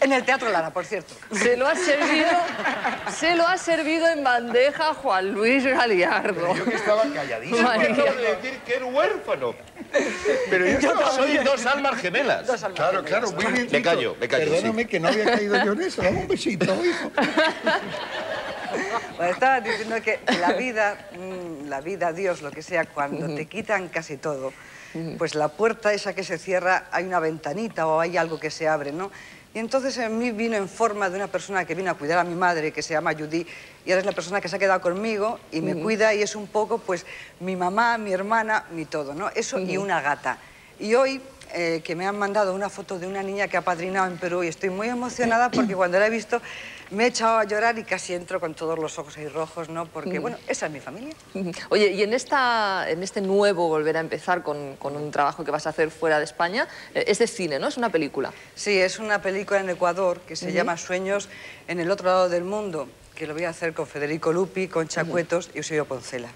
En el Teatro Lara, por cierto. Se lo ha servido, se lo ha servido en bandeja Juan Luis Galiardo. Yo que estaba calladísimo. Acabo de decir que era huérfano. Pero yo, Soy dos almas gemelas. Dos almas Claro, gemelas. claro, muy bien. Me callo, me callo, Perdóname que no había caído yo en eso. Dame un besito, hijo. Bueno, estaba diciendo que la vida, mm, la vida, Dios, lo que sea, cuando te quitan casi todo, pues la puerta esa que se cierra, hay una ventanita o hay algo que se abre, ¿no? Y entonces en mí vino en forma de una persona que vino a cuidar a mi madre, que se llama Judy, y ahora es la persona que se ha quedado conmigo y me cuida y es un poco, pues, mi mamá, mi hermana, mi todo, ¿no? Eso y una gata. Y hoy, eh, que me han mandado una foto de una niña que ha padrinado en Perú y estoy muy emocionada porque cuando la he visto me he echado a llorar y casi entro con todos los ojos ahí rojos, ¿no? Porque, bueno, esa es mi familia. Oye, y en, esta, en este nuevo volver a empezar con, con un trabajo que vas a hacer fuera de España, eh, es de cine, ¿no? Es una película. Sí, es una película en Ecuador que se llama Sueños en el otro lado del mundo, que lo voy a hacer con Federico Lupi, con Chacuetos y Eusebio Poncela.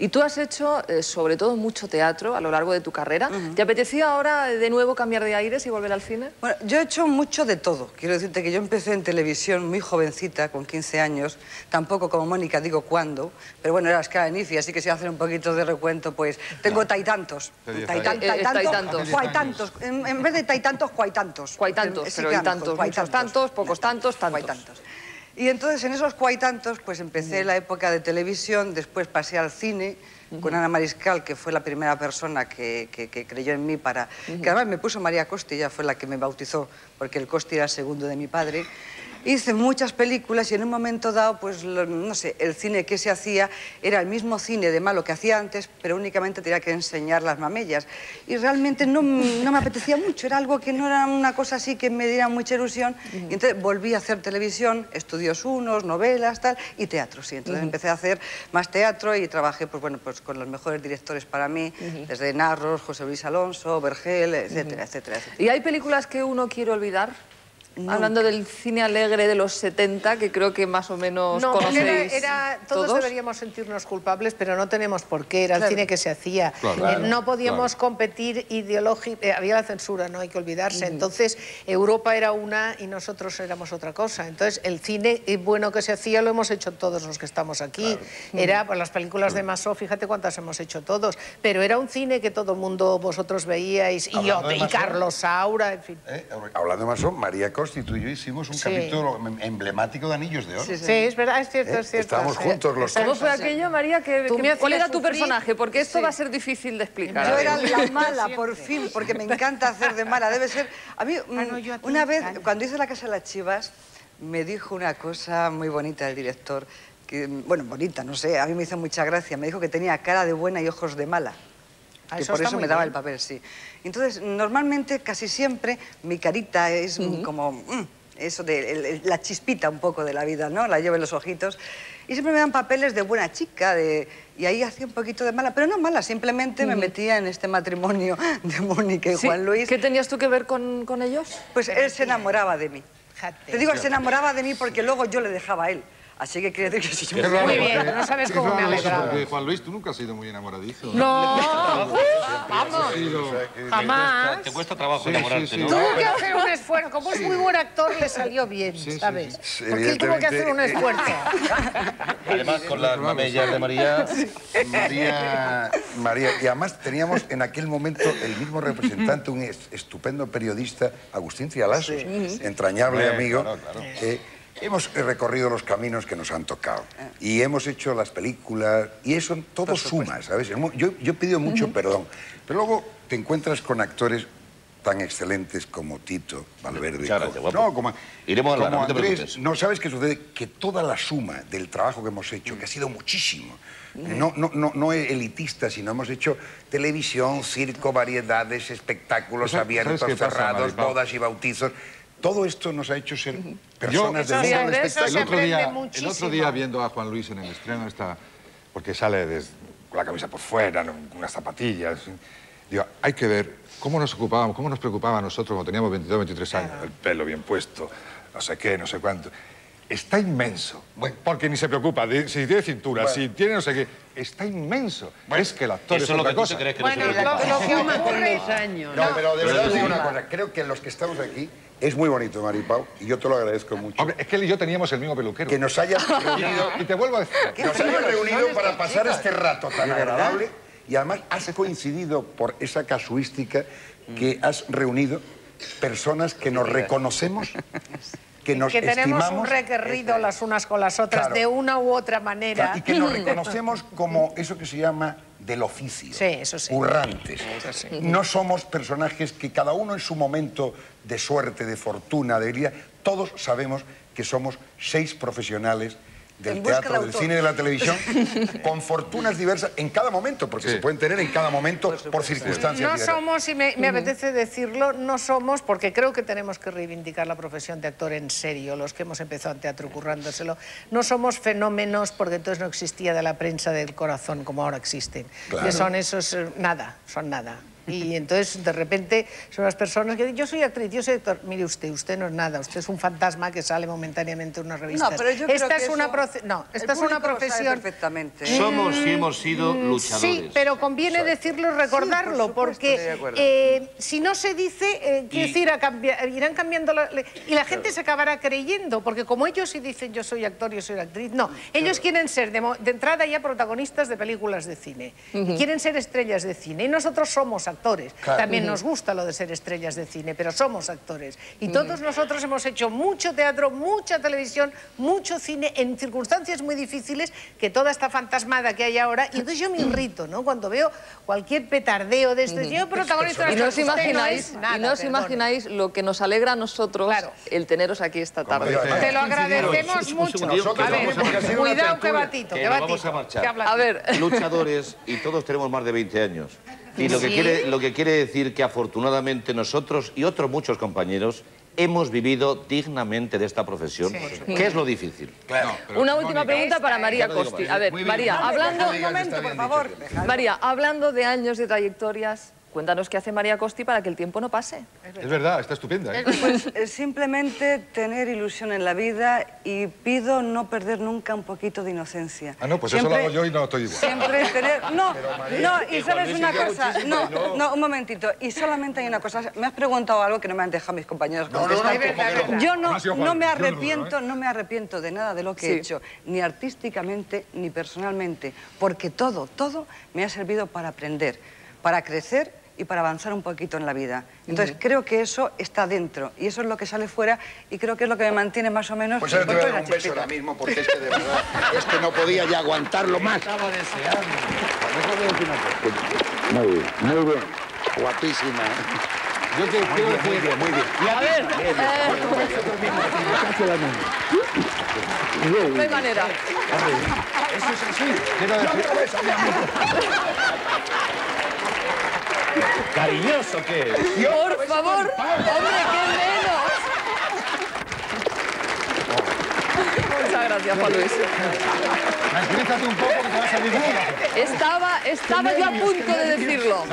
Y tú has hecho, eh, sobre todo, mucho teatro a lo largo de tu carrera. ¿Te apetecía ahora eh, de nuevo cambiar de aires y volver al cine? Bueno, yo he hecho mucho de todo. Quiero decirte que yo empecé en televisión muy jovencita, con 15 años, tampoco como Mónica digo cuándo, pero bueno, era escala de Nifi, así que si voy a hacer un poquito de recuento, pues tengo taitantos. Eh, eh, taitantos. Cuaitantos. En, vez de taitantos, cuaitantos. Cuaitantos, pero tantos, cuaitantos. muchos tantos, pocos tantos, tantos. Cuaitantos. Y entonces en esos cuaitantos pues empecé la época de televisión, después pasé al cine con Ana Mariscal, que fue la primera persona que, que- que creyó en mí para... Que además me puso María Costi, ella fue la que me bautizó, porque el Costi era el segundo de mi padre. Hice muchas películas y en un momento dado, pues, lo- no sé, el cine que se hacía era el mismo cine de malo que hacía antes, pero únicamente tenía que enseñar las mamellas. Y realmente no, no me apetecía mucho, era algo que no era una cosa así que me diera mucha ilusión. Y entonces volví a hacer televisión, estudios unos, novelas, tal, y teatro, sí. Entonces empecé a hacer más teatro y trabajé, pues bueno, pues con los mejores directores para mí, desde Narros, José Luis Alonso, Vergel, etcétera, etcétera, etcétera. ¿Y hay películas que uno quiere olvidar? Hablando del cine alegre de los 70, que creo que más o menos No, conocéis era, era- todos, todos. deberíamos sentirnos culpables, pero no tenemos por qué. Era el cine que se hacía. Claro. Eh, no podíamos competir ideológicamente. había la censura, no hay que olvidarse. Entonces, Europa era una y nosotros éramos otra cosa. Entonces, el cine eh, bueno que se hacía lo hemos hecho todos los que estamos aquí. Era, pues, las películas de Massó, fíjate cuántas hemos hecho todos. Pero era un cine que todo el mundo vosotros veíais. Y, yo, y. Carlos Saura, en fin. Eh, Hablando de Masón, María Costi, tú y yo hicimos un Sí. capítulo em- emblemático de Anillos de Oro. Sí, sí. Sí, es verdad, es cierto, ¿Eh? es cierto. Estábamos Sí. juntos los ¿Cómo tres. fue aquello, María? Que, que- me ¿Cuál era tu sufrir. personaje? Porque esto Sí. va a ser difícil de explicar. Yo era la mala, por fin, porque me encanta hacer de mala. Debe ser... A mí, mm, Ah, no, yo a ti una vez, cuando hice La Casa de las Chivas, me dijo una cosa muy bonita el director, que, bueno, bonita, no sé, a mí me hizo mucha gracia. Me dijo que tenía cara de buena y ojos de mala. Ah, Que eso por eso me daba el papel, sí. Entonces, normalmente, casi siempre, mi carita es como... mm, eso de el- el- la chispita un poco de la vida, ¿no? La llevo en los ojitos. Y siempre me dan papeles de buena chica, de... y ahí hacía un poquito de mala, pero no mala, simplemente me metía en este matrimonio de Mónica y Sí, Juan Luis. ¿Qué tenías tú que ver con, con ellos? Pues él se enamoraba de mí. Te digo, se enamoraba de mí porque luego yo le dejaba a él. Así que quiere decir que si yo... Qué raro, Muy bien, porque- no sabes cómo me eso, alegraba. porque, Juan Luis, tú nunca has sido muy enamoradizo. No, vamos, sido- jamás. Te cuesta trabajo Sí, enamorarte, sí, sí. ¿no? Tuvo que hacer un esfuerzo. Como es muy buen actor, le salió bien, ¿sabes? sí. Porque él tuvo que hacer un esfuerzo. Además, con las mamellas de María... María, María, y además teníamos en aquel momento el mismo representante, un es- estupendo periodista, Agustín Cialasos, entrañable amigo. claro, claro. Eh, hemos recorrido los caminos que nos han tocado y hemos hecho las películas y eso todo suma, ¿sabes? Yo, yo he pedido mucho perdón, pero luego te encuentras con actores tan excelentes como Tito Valverde. Gracias, como- no, como, Iremos a hablar, como no te Andrés. No, ¿sabes qué sucede? Que toda la suma del trabajo que hemos hecho, que ha sido muchísimo, no, no, no, no elitista, sino hemos hecho televisión, circo, variedades, espectáculos ¿Sabes- abiertos, cerrados, bodas y bautizos. Todo esto nos ha hecho ser personas sí, mundo del de espectáculo. El otro, día, el otro día viendo a Juan Luis en el estreno, está, porque sale des- con la camisa por fuera, unas zapatillas. Digo, hay que ver cómo nos ocupábamos, cómo nos preocupaba a nosotros cuando teníamos 22, 23 años. El pelo bien puesto, no sé qué, no sé cuánto. Está inmenso. porque ni se preocupa de si tiene cintura, si tiene no sé qué. Está inmenso. es que el actor Eso es es lo otra que tú cosa. crees que no Bueno, se lo, que ocurre... No, pero de verdad os digo una cosa. Creo que los que estamos aquí Es muy bonito, Maripau, y yo te lo agradezco mucho. Hombre, es que él y yo teníamos el mismo peluquero. Que nos hayas reunido, Y te vuelvo a decir. que nos hayas reunido para pasar este rato tan agradable. Y además has coincidido por esa casuística que has reunido personas que nos reconocemos, que nos que tenemos estimamos un requerido las unas con las otras Claro. de una u otra manera. y que nos reconocemos como eso que se llama del oficio. Sí, eso sí. Currantes. No somos personajes que cada uno en su momento de suerte, de fortuna, de vida, todos sabemos que somos seis profesionales del teatro, de del cine y de la televisión, con fortunas diversas en cada momento, porque Sí. se pueden tener en cada momento por, circunstancias No diversas. somos, y me, me apetece decirlo, no somos, porque creo que tenemos que reivindicar la profesión de actor en serio, los que hemos empezado en teatro currándoselo, no somos fenómenos porque entonces no existía de la prensa del corazón como ahora existen. Claro. Que son esos, eh, nada, son nada. Y entonces, de repente, son las personas que dicen, yo soy actriz, yo soy actor. Mire usted, usted no es nada, usted es un fantasma que sale momentáneamente en unas revistas. No, pero yo creo esta que es una, eso no, el esta es una público lo sabe profesión... perfectamente. Somos y hemos sido luchadores. Sí, pero conviene decirlo y recordarlo, Sí, por supuesto, estoy de porque eh, si no se dice, eh, quiere Y- decir, a cambiar- irán cambiando la- y la gente se acabará creyendo, porque como ellos sí dicen yo soy actor, yo soy actriz, no, ellos quieren ser de, mo- de entrada ya protagonistas de películas de cine, quieren ser estrellas de cine y nosotros somos actores. Claro. También nos gusta lo de ser estrellas de cine, pero somos actores. Y todos nosotros hemos hecho mucho teatro, mucha televisión, mucho cine en circunstancias muy difíciles que toda esta fantasmada que hay ahora. Y entonces yo me irrito, ¿no? Cuando veo cualquier petardeo de este. Yo protagonista Y de no os imagináis, es nada, y no os imagináis lo que nos alegra a nosotros Claro. el teneros aquí esta tarde. Te lo agradecemos Un mucho. A ver, a una cuidado que batito, Que que batito. vamos a marchar. A ver, luchadores y todos tenemos más de 20 años. Y lo que, Sí. quiere, lo que quiere decir que afortunadamente nosotros y otros muchos compañeros hemos vivido dignamente de esta profesión. ¿Qué es lo difícil? Claro. Pero, una última Mónica, pregunta para María Costi. A ver. María, hablando, Un momento, por favor. María, hablando de años de trayectorias, cuéntanos qué hace María Costi para que el tiempo no pase. Es verdad, está estupenda. ¿eh? Pues eh, simplemente tener ilusión en la vida y pido no perder nunca un poquito de inocencia. Ah, no, pues eso lo hago yo y no estoy igual. Siempre tener... No, no, y sabes una cosa... No, no, un momentito. Y solamente hay una cosa. Me has preguntado algo que no me han dejado mis compañeros No, no, no, contestar. Yo No no, me arrepiento, veo, no me arrepiento de nada de lo que Sí. he hecho, ni artísticamente ni personalmente, porque todo, todo me ha servido para aprender, para crecer y para avanzar un poquito en la vida. Entonces creo que eso está dentro y eso es lo que sale fuera y creo que es lo que me mantiene más o menos. Pues ahora te voy a dar un beso chispita. ahora mismo porque es que de verdad es que no podía ya aguantarlo más. Muy bien, muy bien. Guapísima. Yo te quiero decir... Muy bien, muy bien. A ver, eh, no hay manera. Quiero decir... ¿Cariñoso qué es? Por favor, hombre, qué menos. Muchas gracias, Juan Luis. Tranquilízate un poco que te va a salir bien. Estaba, estaba yo a punto de decirlo.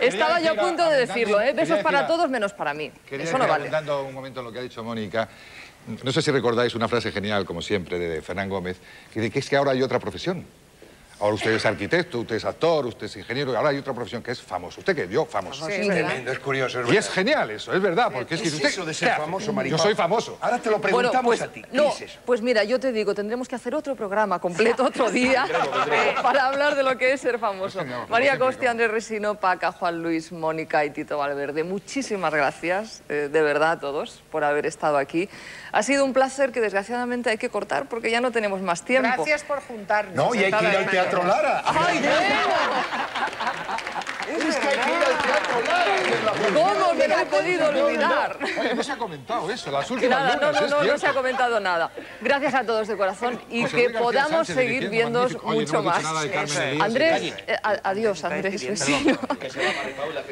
Estaba yo a punto de decirlo, ¿eh? Besos para todos menos para mí. Eso no vale. abundando un momento en lo que ha dicho Mónica. No sé si recordáis una frase genial, como siempre, de Fernán Gómez, que dice que es que ahora hay otra profesión. Ahora usted es arquitecto, usted es actor, usted es ingeniero, y ahora hay otra profesión que es famoso. ¿Usted qué? Yo, famoso. Tremendo, es curioso. Es Y es genial eso, es verdad, porque es que ¿Qué es usted... eso de ser ¿qué famoso, Yo soy famoso. Ahora te lo Bueno, preguntamos pues, a ti. ¿Qué no, es eso? pues mira, yo te digo, tendremos que hacer otro programa completo otro día para hablar de lo que es ser famoso. Genial, María siempre, Costi, Andrés Resino, Paca, Juan Luis, Mónica y Tito Valverde, muchísimas gracias, eh, de verdad a todos, por haber estado aquí. Ha sido un placer que desgraciadamente hay que cortar porque ya no tenemos más tiempo. Gracias por juntarnos. No, y hay que ir al Teatro Lara. ¡Ay, bueno! Es que hay que ir al Teatro Lara. es la ¿Cómo me lo he podido olvidar? Oye, no se ha comentado eso, las últimas Nada, no, lunas, no, es no, no se ha comentado nada. Gracias a todos de corazón y José que podamos Sánchez seguir viéndoos magnífico. Oye, mucho no más. Carmen. Andrés, eh, a- adiós, Andrés vecino.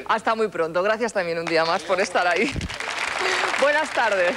Hasta muy pronto. Gracias también un día más por estar ahí. Buenas tardes.